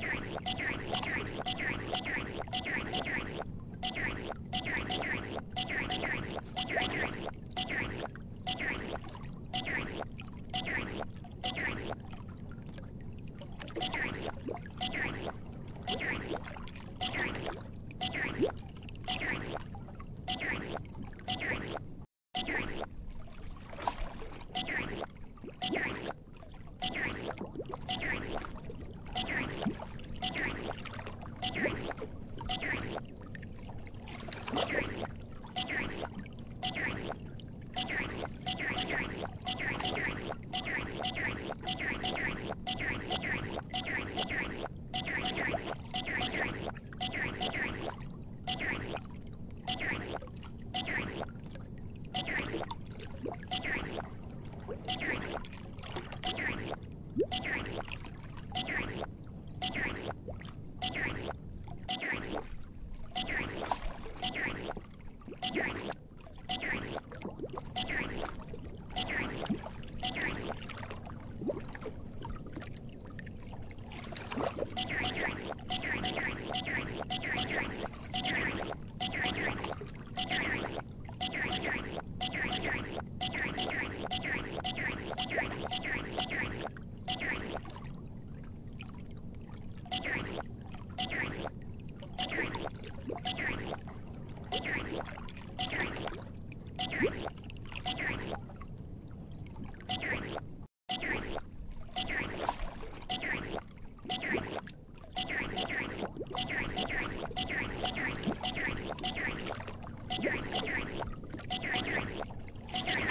Eerie, eerie, eerie, eerie. Yeah.